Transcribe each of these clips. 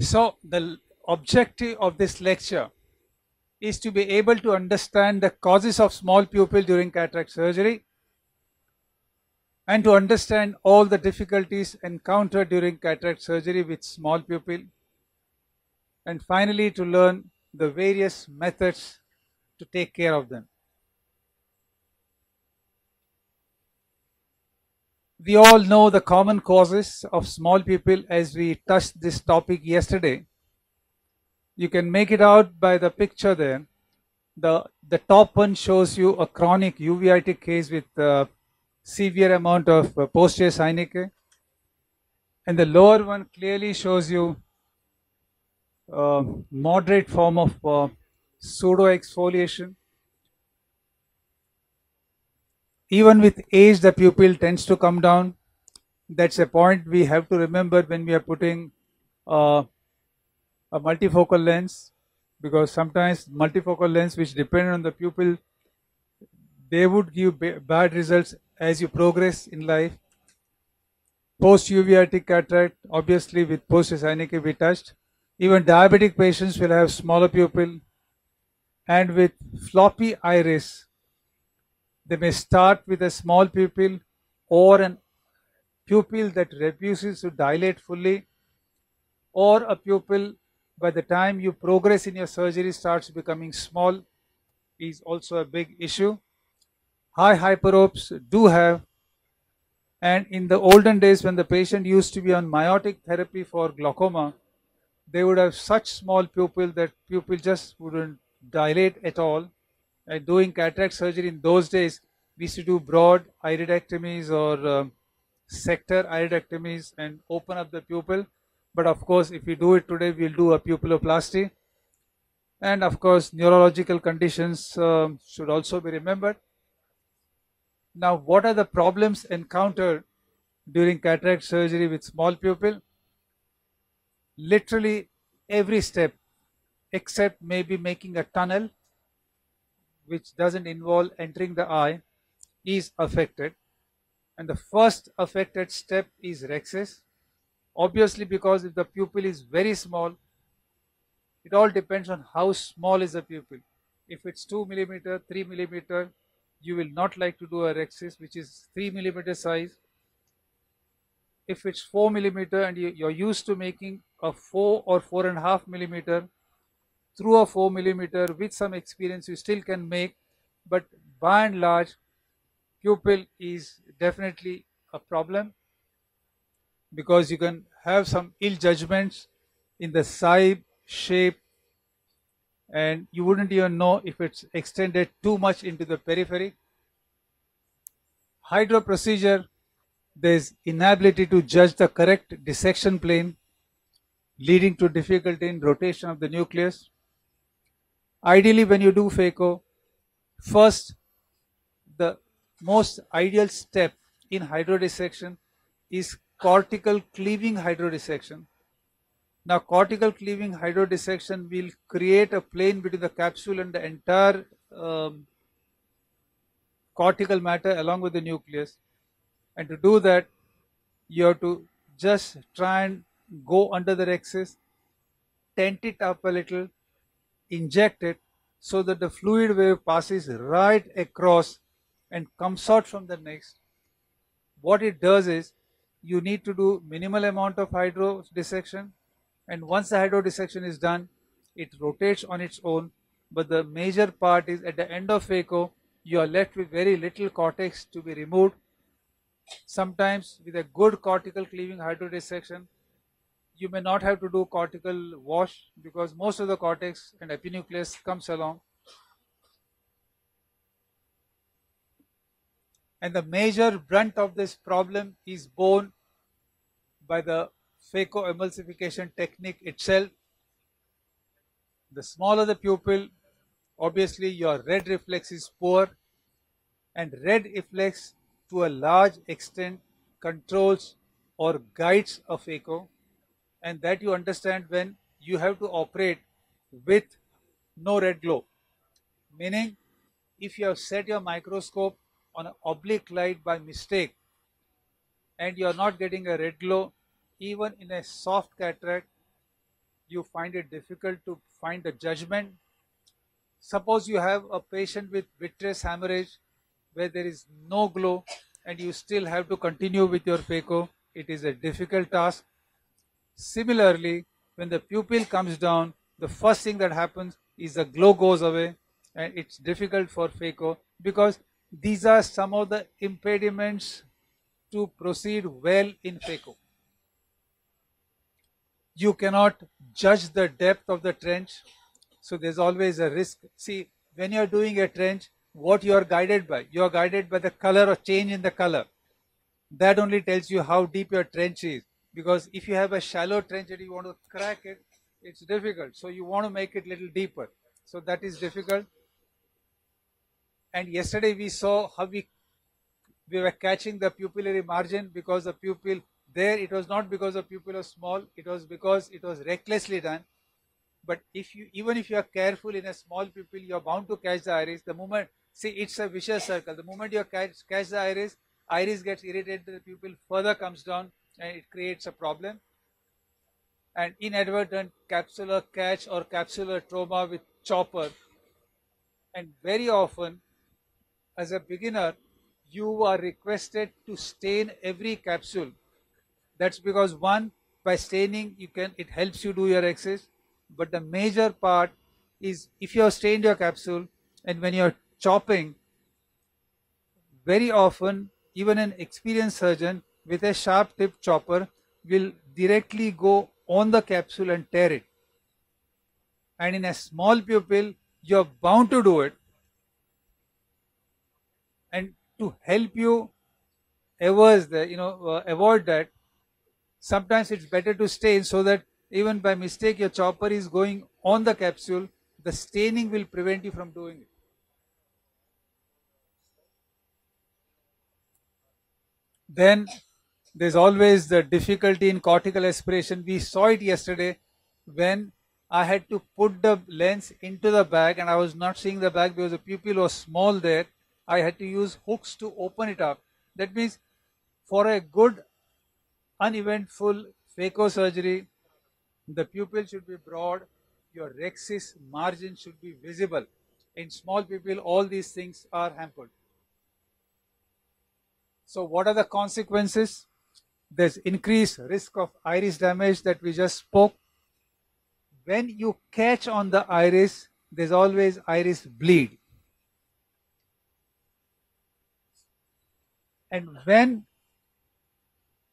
So the objective of this lecture is to be able to understand the causes of small pupil during cataract surgery and to understand all the difficulties encountered during cataract surgery with small pupil and finally to learn the various methods to take care of them. We all know the common causes of small pupil as we touched this topic yesterday. You can make it out by the picture there. The, the top one shows you a chronic uveitic case with uh, severe amount of uh, posterior. And the lower one clearly shows you uh, moderate form of uh, pseudo exfoliation even with age the pupil tends to come down. That's a point we have to remember when we are putting uh, a multifocal lens because sometimes multifocal lens which depend on the pupil they would give bad results as you progress in life. Post uveitic cataract obviously with post synechia we touched. Even diabetic patients will have smaller pupil. And with floppy iris they may start with a small pupil or an pupil that refuses to dilate fully or a pupil by the time you progress in your surgery starts becoming small is also a big issue. High hyperopes do have and in the olden days when the patient used to be on miotic therapy for glaucoma, they would have such small pupil that pupil just wouldn't dilate at all and doing cataract surgery in those days, we used to do broad iridectomies or um, sector iridectomies and open up the pupil. But of course, if we do it today, we'll do a pupilloplasty. And of course, neurological conditions um, should also be remembered. Now, what are the problems encountered during cataract surgery with small pupil? Literally every step except maybe making a tunnel which doesn't involve entering the eye is affected. And the first affected step is rhexis obviously because if the pupil is very small it all depends on how small is the pupil. If it's 2 millimeter 3 millimeter you will not like to do a rhexis which is 3 millimeter size. If it's 4 millimeter and you, are used to making a 4 or 4.5 millimeter through a 4 millimeter with some experience you still can make but by and large pupil is definitely a problem because you can have some ill judgments in the size shape and you wouldn't even know if it's extended too much into the periphery. Hydro procedure there's inability to judge the correct dissection plane leading to difficulty in rotation of the nucleus Ideally, when you do phaco, first the most ideal step in hydrodissection is cortical cleaving hydrodissection. Now, cortical cleaving hydrodissection will create a plane between the capsule and the entire um, cortical matter along with the nucleus. And to do that, you have to just try and go under the rhexis, tent it up a little, inject it so that the fluid wave passes right across and comes out from the next. What it does is you need to do minimal amount of hydro dissection and once the hydro dissection is done it rotates on its own but the major part is at the end of phaco you are left with very little cortex to be removed sometimes with a good cortical cleaving hydro dissection you may not have to do cortical wash because most of the cortex and epinucleus comes along. And the major brunt of this problem is borne by the phacoemulsification technique itself. The smaller the pupil, obviously your red reflex is poor and red reflex to a large extent controls or guides a phaco and that you understand when you have to operate with no red glow. Meaning, if you have set your microscope on an oblique light by mistake and you are not getting a red glow, even in a soft cataract, you find it difficult to find the judgment. Suppose you have a patient with vitreous hemorrhage where there is no glow and you still have to continue with your phaco, it is a difficult task. Similarly, when the pupil comes down, the first thing that happens is the glow goes away and it's difficult for phaco because these are some of the impediments to proceed well in phaco. You cannot judge the depth of the trench, so there's always a risk. See, when you're doing a trench, what you are guided by? You are guided by the color or change in the color. That only tells you how deep your trench is. Because if you have a shallow trench and you want to crack it, it's difficult. So you want to make it little deeper. So that is difficult. And yesterday we saw how we we were catching the pupillary margin because the pupil there it was not because the pupil was small, it was because it was recklessly done. But if you even if you are careful in a small pupil, you are bound to catch the iris. The moment see it's a vicious circle. The moment you catch catch the iris, iris gets irritated, the pupil further comes down and it creates a problem. And inadvertent capsular catch or capsular trauma with chopper. And very often, as a beginner, you are requested to stain every capsule. That's because one, by staining, you can it helps you do your exercise. But the major part is if you have stained your capsule and when you're chopping, very often even an experienced surgeon with a sharp tip chopper will directly go on the capsule and tear it. And in a small pupil, you're bound to do it. And to help you that, you know, uh, avoid that, sometimes it's better to stain so that even by mistake your chopper is going on the capsule, the staining will prevent you from doing it. Then there's always the difficulty in cortical aspiration. We saw it yesterday when I had to put the lens into the bag and I was not seeing the bag because the pupil was small there. I had to use hooks to open it up. That means for a good uneventful phaco surgery, the pupil should be broad, your rhexis margin should be visible. In small pupil, all these things are hampered. So what are the consequences? There's increased risk of iris damage that we just spoke. When you catch on the iris, there's always iris bleed. And when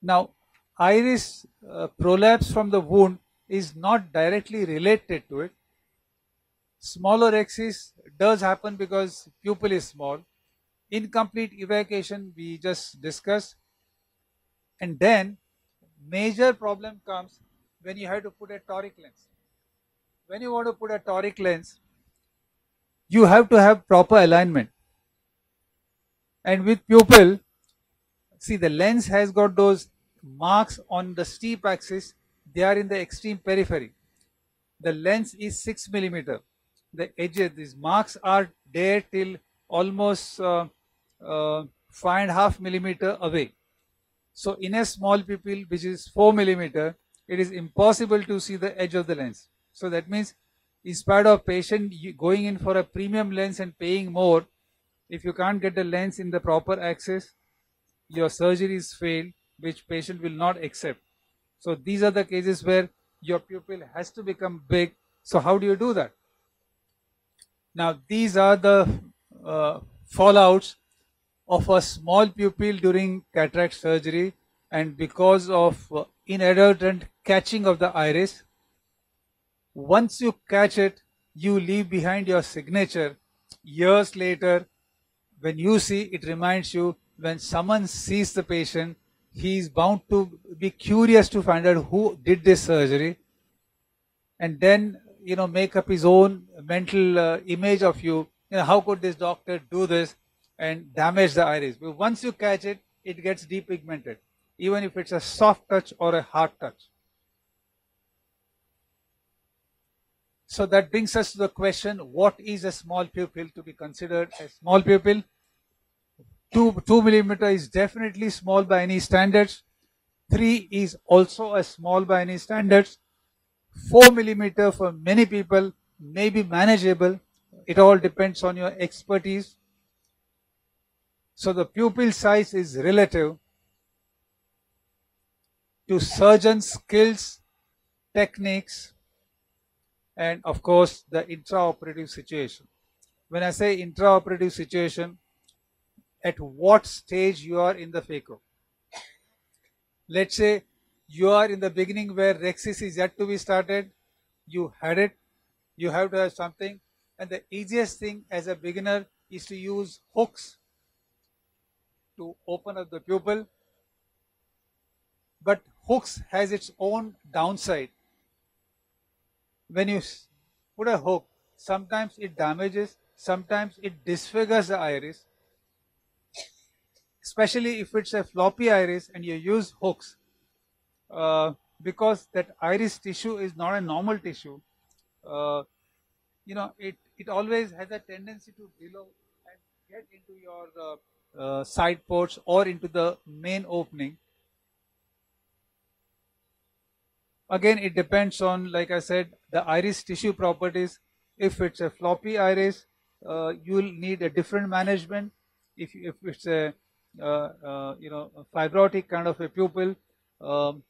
now iris uh, prolapse from the wound is not directly related to it. Smaller rhexis does happen because pupil is small. Incomplete evacuation we just discussed. And then major problem comes when you have to put a toric lens. When you want to put a toric lens, you have to have proper alignment. And with pupil, see the lens has got those marks on the steep axis they are in the extreme periphery. The lens is 6 millimeter. The edges, these marks are there till almost uh, uh, 5.5 millimeter away. So in a small pupil which is 4 millimeter, it is impossible to see the edge of the lens. So that means in spite of patient going in for a premium lens and paying more, if you can't get the lens in the proper axis, your surgery is failed, which patient will not accept. So these are the cases where your pupil has to become big. So how do you do that? Now these are the uh, fallouts of a small pupil during cataract surgery and because of uh, inadvertent catching of the iris. Once you catch it, you leave behind your signature. Years later, when you see, it reminds you when someone sees the patient, he is bound to be curious to find out who did this surgery and then you know make up his own mental uh, image of you you know how could this doctor do this and damage the iris but once you catch it it gets depigmented even if it's a soft touch or a hard touch so that brings us to the question what is a small pupil to be considered a small pupil 2, 2 millimeter is definitely small by any standards. 3 is also a small by any standards. 4 millimeter for many people may be manageable. It all depends on your expertise. So the pupil size is relative to surgeon skills, techniques, and of course the intraoperative situation. When I say intraoperative situation, at what stage you are in the phaco. Let's say you are in the beginning where rhexis is yet to be started, you had it, you have to have something, and the easiest thing as a beginner is to use hooks to open up the pupil. But hooks has its own downside. When you put a hook, sometimes it damages, sometimes it disfigures the iris, especially if it's a floppy iris and you use hooks uh, because that iris tissue is not a normal tissue. Uh, you know, it, it always has a tendency to below and get into your uh, uh, side ports or into the main opening. Again, it depends on, like I said, the iris tissue properties. If it's a floppy iris, uh, you will need a different management. If, if it's a uh, uh, you know fibrotic kind of a pupil, um,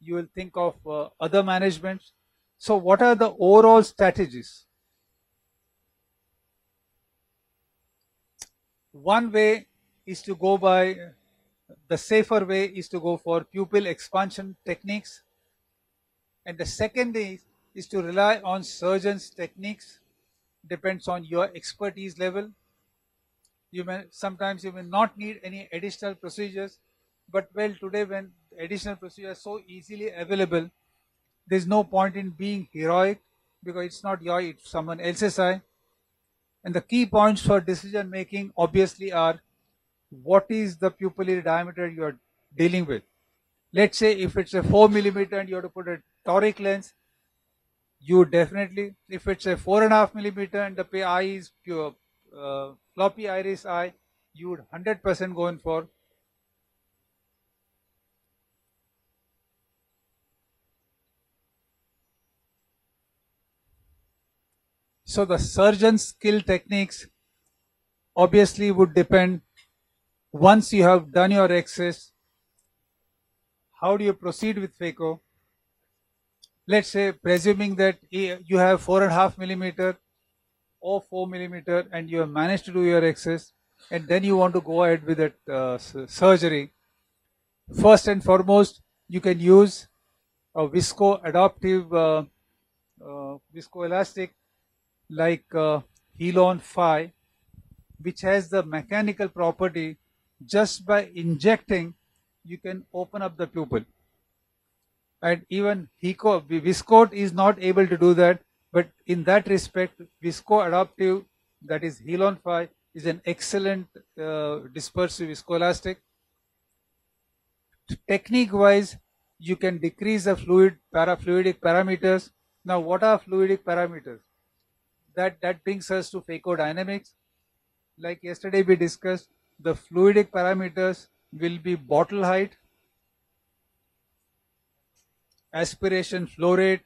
you will think of uh, other managements. So, what are the overall strategies? One way is to go by the safer way is to go for pupil expansion techniques. And the second is, is to rely on surgeon's techniques. Depends on your expertise level. You may sometimes you may not need any additional procedures but well today when additional procedures are so easily available there's no point in being heroic because it's not your it's someone else's eye and the key points for decision making obviously are what is the pupillary diameter you are dealing with. Let's say if it's a 4 millimeter and you have to put a toric lens, you definitely, if it's a 4.5 millimeter and the eye is pure, uh, floppy iris eye, you would 100% go in for So the surgeon's skill techniques obviously would depend once you have done your rhexis, how do you proceed with phaco? Let's say presuming that you have four and a half millimeter or four millimeter and you have managed to do your rhexis and then you want to go ahead with that uh, surgery. First and foremost, you can use a visco adaptive uh, uh, viscoelastic like uh, Healon5, which has the mechanical property just by injecting, you can open up the pupil. And even Hico, is not able to do that, but in that respect, Visco Adaptive, that is Healon5, is an excellent uh, dispersive viscoelastic. Technique wise, you can decrease the fluid parafluidic parameters. Now, what are fluidic parameters? That that brings us to phaco-dynamics. Like yesterday we discussed, the fluidic parameters will be bottle height, aspiration flow rate,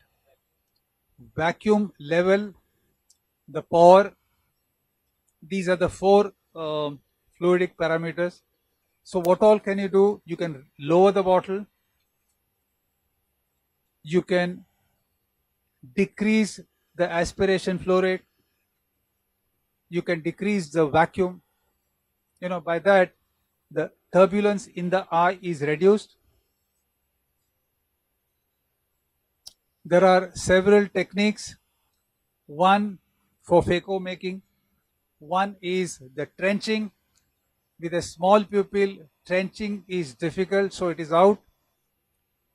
vacuum level, the power. These are the four um, fluidic parameters. So what all can you do? You can lower the bottle. You can decrease the aspiration flow rate. You can decrease the vacuum. You know, by that, the turbulence in the eye is reduced. There are several techniques. One for phaco making. One is the trenching. With a small pupil, trenching is difficult, so it is out.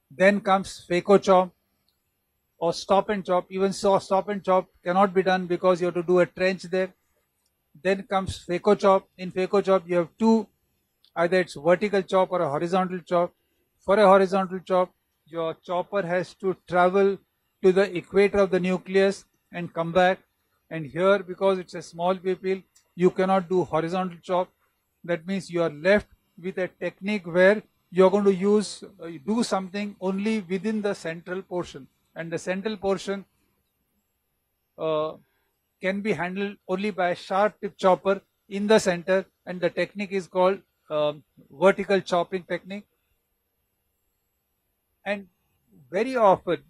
Then comes phaco chop or stop and chop. Even so, stop and chop cannot be done because you have to do a trench there. Then comes phaco chop. In phaco chop, you have two, either it's vertical chop or a horizontal chop. For a horizontal chop, your chopper has to travel to the equator of the nucleus and come back. And here, because it's a small pupil, you cannot do horizontal chop. That means you are left with a technique where you're going to use, uh, do something only within the central portion and the central portion uh, can be handled only by a sharp tip chopper in the center and the technique is called um, vertical chopping technique and very often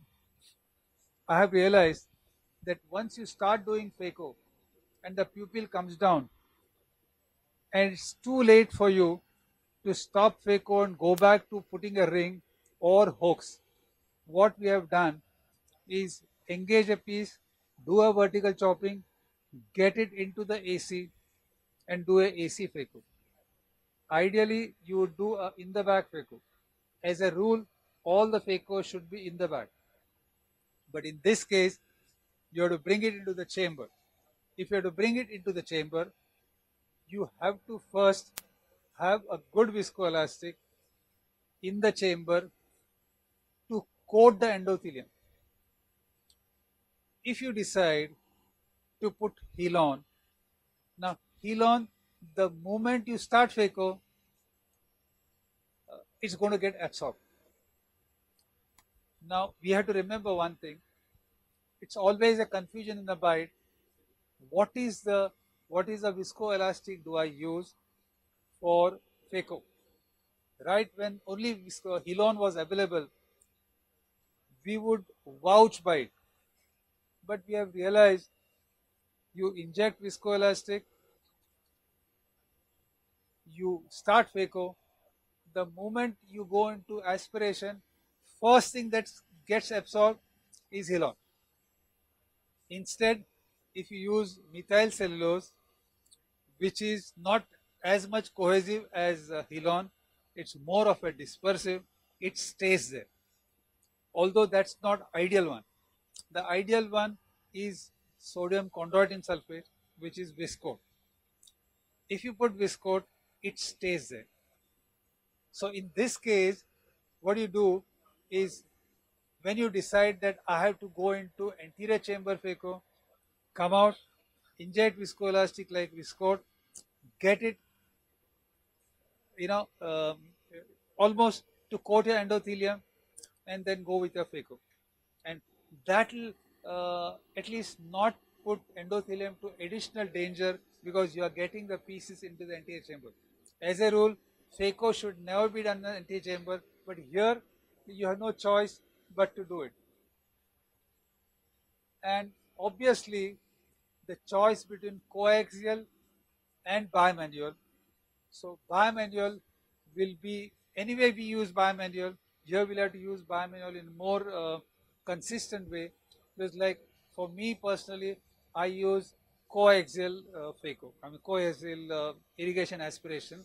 I have realized that once you start doing phaco and the pupil comes down and it's too late for you to stop phaco and go back to putting a ring or hooks. What we have done is engage a piece, do a vertical chopping, get it into the AC and do a AC phaco. Ideally, you would do a in the back phaco. As a rule, all the phaco should be in the back. But in this case, you have to bring it into the chamber. If you have to bring it into the chamber, you have to first have a good viscoelastic in the chamber to coat the endothelium. If you decide to put Healon, now Healon, the moment you start phaco, uh, it's going to get absorbed. Now we have to remember one thing. It's always a confusion in the bite. What is the what is the viscoelastic do I use for phaco? Right when only visco, Healon was available, we would vouch by it. But we have realized you inject viscoelastic, you start phaco, the moment you go into aspiration, first thing that gets absorbed is Healon. Instead, if you use methyl cellulose, which is not as much cohesive as uh, it's more of a dispersive, it stays there. Although that's not ideal one. The ideal one is sodium chondroitin sulfate, which is viscoat. If you put viscoat, it stays there. So in this case, what you do is when you decide that I have to go into anterior chamber phaco, come out, inject viscoelastic like viscoat, get it, you know, um, almost to coat your endothelium and then go with your phaco. That will uh, at least not put endothelium to additional danger because you are getting the pieces into the anterior chamber. As a rule, phaco should never be done in the anterior chamber, but here you have no choice but to do it. And obviously, the choice between coaxial and bimanual. So bimanual will be, anyway we use bimanual, here we'll have to use bimanual in more uh, consistent way. Because like for me personally, I use coaxial uh, phaco, I mean coaxial uh, irrigation aspiration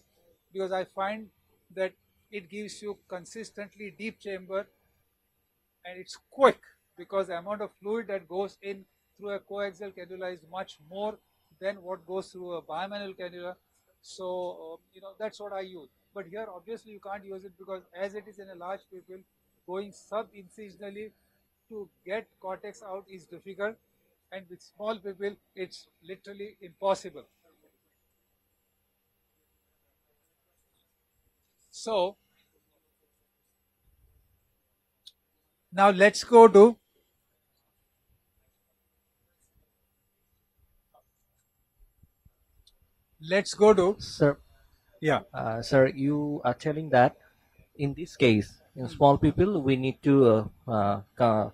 because I find that it gives you consistently deep chamber and it's quick because the amount of fluid that goes in through a coaxial cannula is much more than what goes through a bimanual cannula. So, uh, you know, that's what I use. But here, obviously, you can't use it because as it is in a large pupil, going sub-incisionally to get cortex out is difficult. And with small pupil it's literally impossible. So, now let's go to let's go to Sir, yeah uh, sir, you are telling that in this case, in small pupil, we need to uh, uh,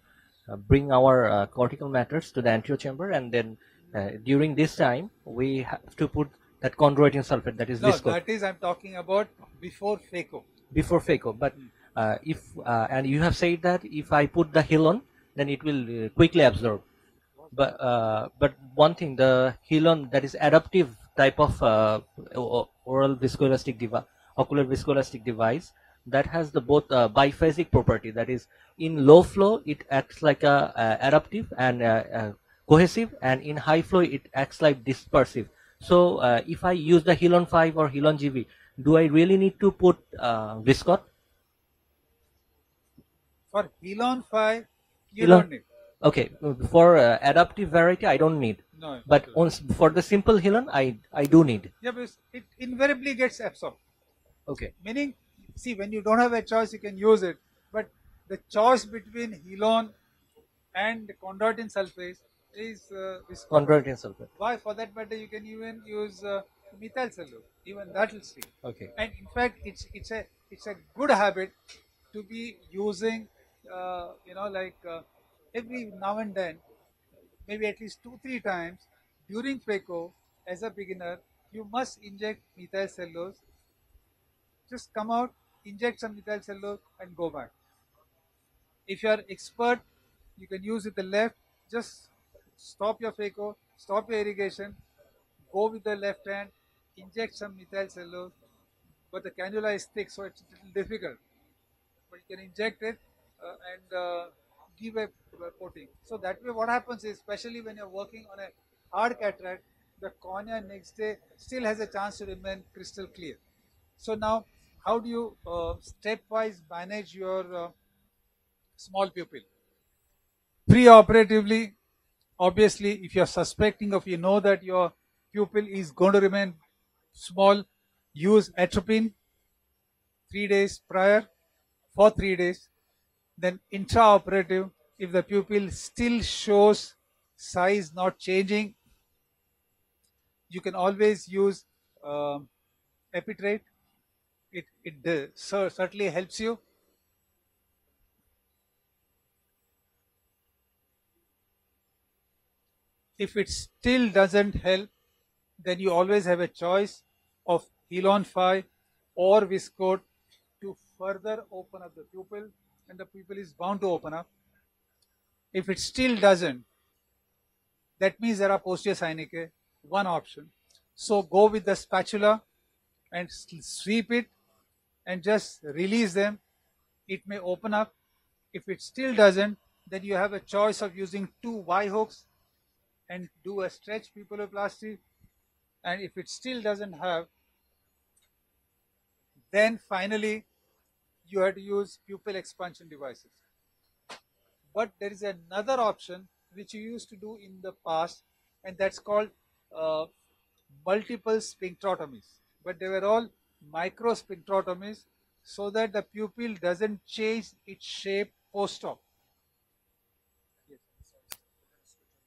bring our uh, cortical matters to the anterior chamber, and then uh, during this time, we have to put that chondroitin sulfate, that is no visco, that is i'm talking about before phaco before phaco. But uh, if uh, and you have said that if I put the Healon, then it will uh, quickly absorb. But uh, but one thing, the Healon that is adaptive type of uh, oral viscoelastic device, ocular viscoelastic device that has the both uh, biphasic property. That is, in low flow it acts like a uh, adaptive and uh, uh, cohesive, and in high flow it acts like dispersive. So uh, if I use the Healon 5 or Healon GV, do I really need to put uh, Viscoat? for Healon 5 you Healon- don't need Okay, for uh, adaptive variety, I don't need. no But on, for the simple Healon, I I do need. yeah because it invariably gets absorbed Okay. meaning see when you don't have a choice you can use it but the choice between Healon and chondroitin sulfate is uh, Viscoat. Chondroitin sulfate. Why? For that matter, you can even use uh, methyl cellulose. Even that will stick. Okay. And in fact, it's it's a it's a good habit to be using, uh, you know, like uh, every now and then, maybe at least two three times during phaco as a beginner, you must inject methyl cellulose. Just come out, inject some methyl cellulose, and go back. If you are expert, you can use with the left. Just stop your phaco, stop your irrigation, go with the left hand, inject some methyl cellulose, but the cannula is thick, so it's a little difficult. But you can inject it uh, and uh, give a, a coating. So that way, what happens is, especially when you're working on a hard cataract, the cornea next day still has a chance to remain crystal clear. So now, how do you uh, stepwise manage your uh, small pupil? Pre-operatively, obviously, if you're suspecting of you know that your pupil is going to remain small, use atropine three days prior for three days. Then intraoperative, if the pupil still shows size not changing, you can always use um epitrate. It, it cer- certainly helps you. If it still doesn't help, then you always have a choice of Healon5 or Viscoat to further open up the pupil, and the pupil is bound to open up. If it still doesn't, that means there are posterior synechiae, one option. So go with the spatula and sweep it and just release them. It may open up. If it still doesn't, then you have a choice of using two Y hooks and do a stretch pupilloplasty. And if it still doesn't have, then finally you have to use pupil expansion devices. But there is another option which you used to do in the past, and that's called uh, multiple sphincterotomies. But they were all micro sphincterotomies so that the pupil doesn't change its shape post op. We're gonna switch on.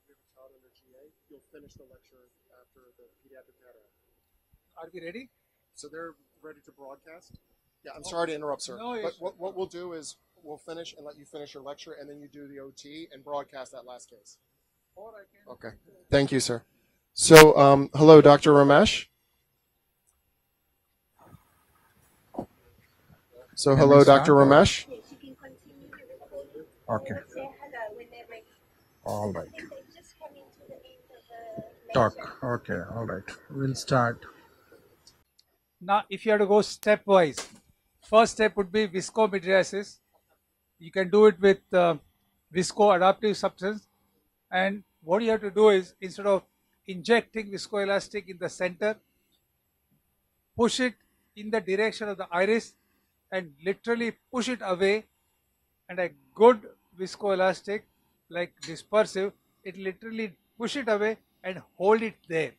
We have a child under GA. You'll finish the lecture after the pediatric cataract. Are we ready? So they're ready to broadcast? Yeah, I'm sorry to interrupt, sir. No but what, what we'll do is we'll finish and let you finish your lecture, and then you do the OT and broadcast that last case. Or I can. Okay. Thank you, sir. So, um, hello, Dr. Ramesh. So, Can hello, Dr. Ramesh. Yes, you can continue the. Okay. Say hello when they're ready. All I right. think they're just coming to the end of the Talk. Okay. All right. We'll start. Now, if you have to go stepwise, first step would be visco viscomydriasis. You can do it with uh, viscoadaptive substance. And what you have to do is instead of injecting viscoelastic in the center, push it in the direction of the iris and literally push it away. And a good viscoelastic, like dispersive, it literally push it away and hold it there.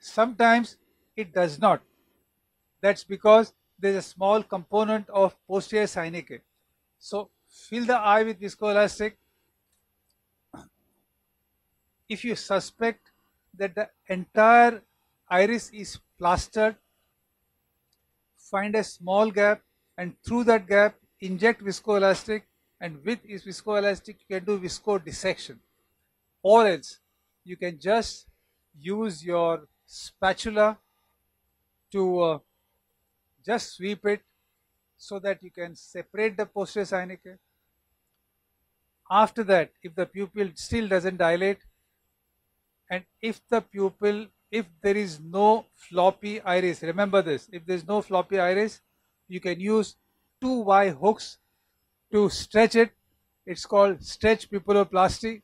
Sometimes it does not. That's because there's a small component of posterior synechiae. So fill the eye with viscoelastic. If you suspect that the entire iris is plastered, find a small gap and through that gap inject viscoelastic and with is viscoelastic you can do visco dissection or else you can just use your spatula to uh, just sweep it so that you can separate the posterior synechiae. After that, if the pupil still doesn't dilate, and if the pupil, if there is no floppy iris, remember this, if there is no floppy iris, you can use two Y hooks to stretch it. It's called stretch pupilloplasty.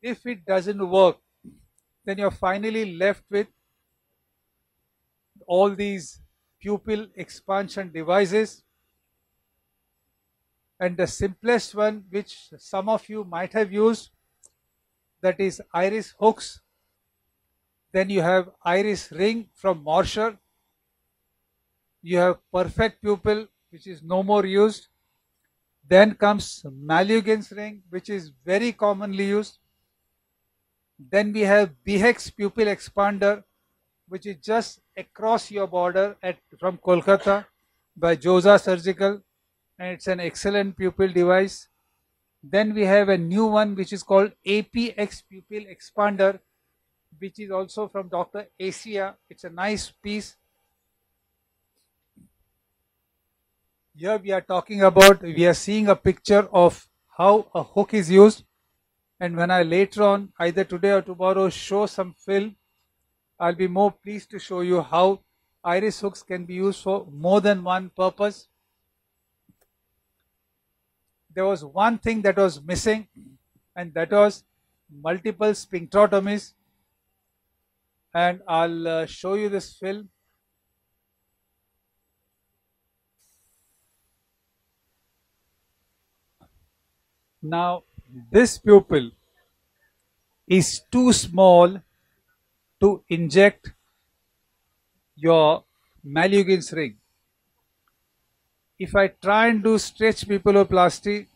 If it doesn't work, then you're finally left with all these pupil expansion devices. And the simplest one, which some of you might have used, that is iris hooks. Then you have iris ring from Morcher. You have perfect pupil, which is no more used. Then comes Malyugin's ring, which is very commonly used. Then we have BHEX pupil expander, which is just across your border at from Kolkata by Josa Surgical, and it's an excellent pupil device. Then we have a new one which is called APX pupil expander, which is also from Dr. Asia. It's a nice piece. Here we are talking about, we are seeing a picture of how a hook is used. And when I later on, either today or tomorrow, show some film, I'll be more pleased to show you how iris hooks can be used for more than one purpose. There was one thing that was missing, and that was multiple sphincterotomies. And I'll uh, show you this film. Now, this pupil is too small to inject your Malyugin's ring. If I try and do stretch pupilloplasty,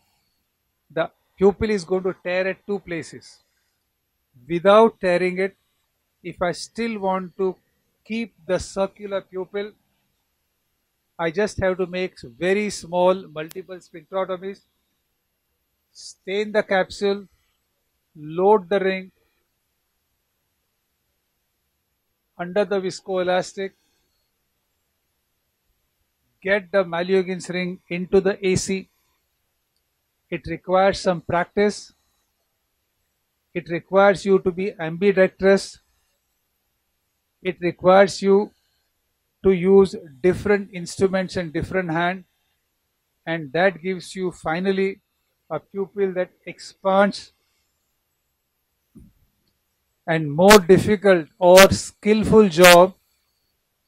the pupil is going to tear at two places. Without tearing it, if I still want to keep the circular pupil, I just have to make very small multiple sphincterotomies, stain the capsule, load the ring under the viscoelastic, get the Malyugin's ring into the AC. It requires some practice. It requires you to be ambidextrous. It requires you to use different instruments and different hand and that gives you finally a pupil that expands and more difficult or skillful job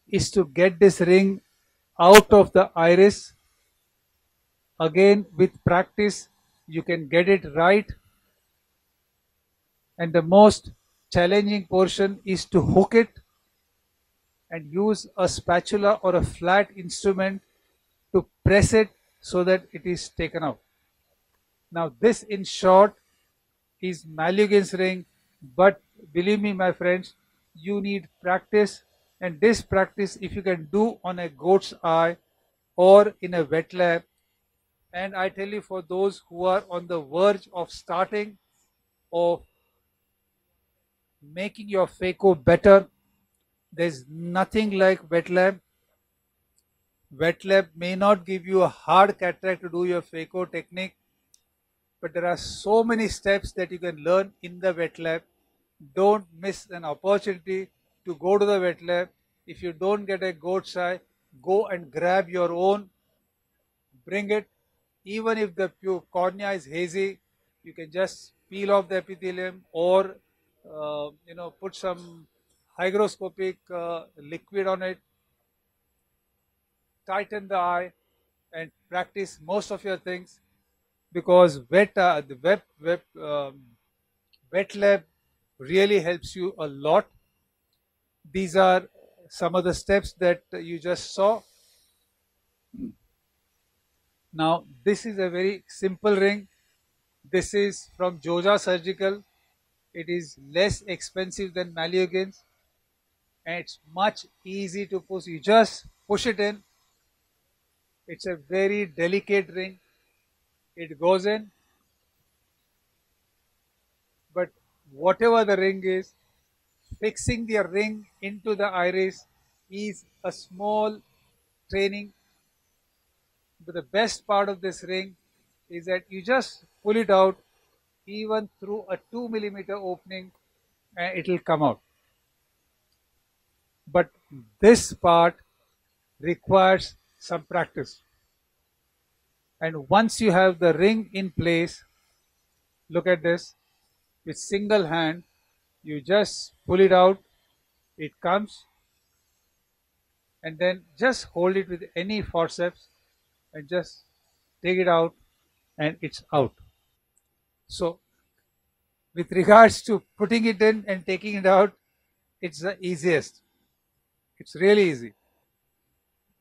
is to get this ring out of the iris. Again with practice you can get it right. And the most challenging portion is to hook it and use a spatula or a flat instrument to press it so that it is taken out. Now this in short is Malyugin's ring but believe me my friends you need practice and this practice if you can do on a goat's eye or in a wet lab. And I tell you for those who are on the verge of starting or making your phaco better there's nothing like wet lab wet lab may not give you a hard cataract to do your phaco technique but there are so many steps that you can learn in the wet lab don't miss an opportunity to go to the wet lab. If you don't get a goat's eye, go and grab your own, bring it. Even if the cornea is hazy, you can just peel off the epithelium or uh, you know put some hygroscopic uh, liquid on it, tighten the eye, and practice most of your things because wet uh, the wet wet um, wet lab really helps you a lot. These are some of the steps that you just saw. Now, this is a very simple ring. This is from Josa Surgical. It is less expensive than Malyugin's and it's much easy to push. You just push it in. It's a very delicate ring. It goes in. But whatever the ring is, fixing the ring into the iris is a small training. But the best part of this ring is that you just pull it out even through a 2 millimeter opening and it will come out. But this part requires some practice. And once you have the ring in place, look at this, with single hand. You just pull it out. It comes. And then just hold it with any forceps and just take it out and it's out. So with regards to putting it in and taking it out it's the easiest it's really easy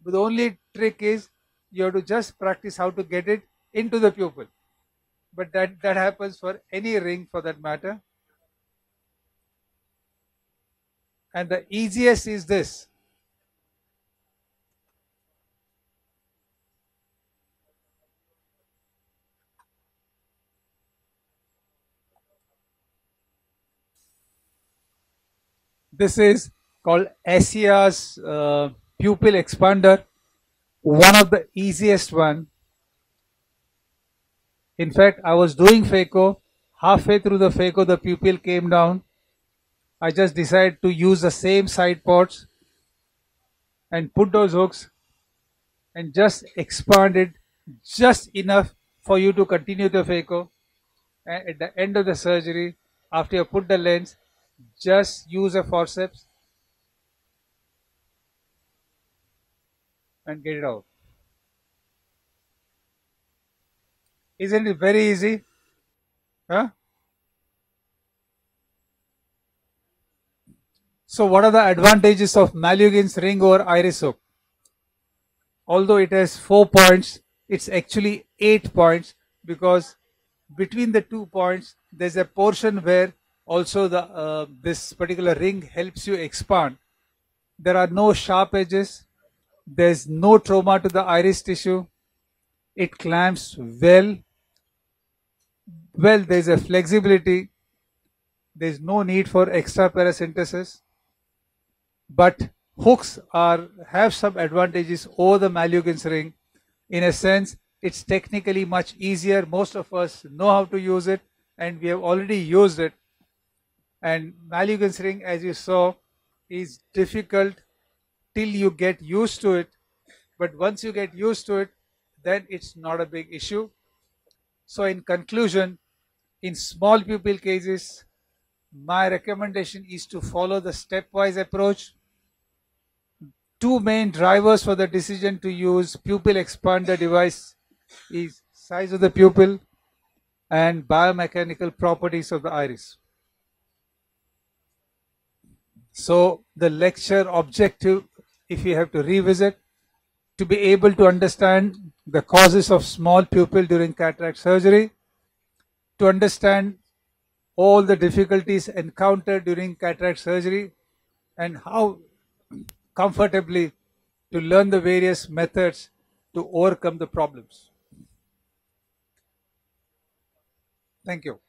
but the only trick is you have to just practice how to get it into the pupil. But that, that happens for any ring for that matter. And the easiest is this. This is called Assia's uh, pupil expander, one of the easiest one. In fact, I was doing phaco, halfway through the phaco, the pupil came down. I just decided to use the same side ports and put those hooks and just expand it just enough for you to continue the phaco. And at the end of the surgery, after you put the lens, just use a forceps and get it out. Isn't it very easy? Huh? So what are the advantages of Malyugin's ring over iris hook? Although it has four points, it's actually eight points because between the two points there's a portion where also the uh, this particular ring helps you expand. There are no sharp edges. There's no trauma to the iris tissue. It clamps well. Well, there's a flexibility. There's no need for extra paracentesis but hooks are have some advantages over the Malyugin's ring. In a sense, it's technically much easier. Most of us know how to use it and we have already used it. And Malyugin's ring, as you saw, is difficult till you get used to it. But once you get used to it, then it's not a big issue. So in conclusion, in small pupil cases, my recommendation is to follow the stepwise approach two main drivers for the decision to use pupil expander device is size of the pupil and biomechanical properties of the iris. So the lecture objective, if you have to revisit, to be able to understand the causes of small pupil during cataract surgery, to understand all the difficulties encountered during cataract surgery and how comfortably to learn the various methods to overcome the problems. Thank you.